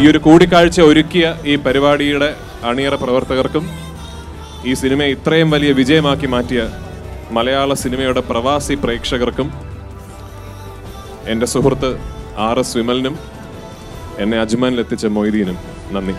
ഈ ഒരു കൂടിക്കാഴ്ച ഒരുക്കിയ ഈ പരിപാടിയുടെ അണിയറ പ്രവർത്തകർക്കും ഈ സിനിമയെ ഇത്രയും വലിയ വിജയമാക്കി മാറ്റിയ മലയാള സിനിമയുടെ പ്രവാസി പ്രേക്ഷകർക്കും എന്റെ സുഹൃത്ത് ആർ എസ് വിമലിനും എന്നെ അജ്മാനിലെത്തിച്ച മൊയ്തീനും നന്ദി.